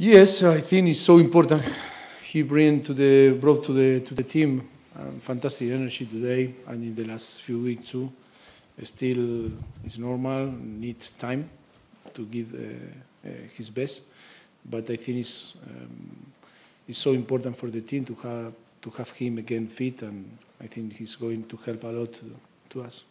Yes, I think it's so important. He bring to the brought to the to the team um, fantastic energy today and in the last few weeks too. Still, it's normal. Needs time to give uh, uh, his best, but I think it's um, it's so important for the team to have to have him again fit, and I think he's going to help a lot to, to us.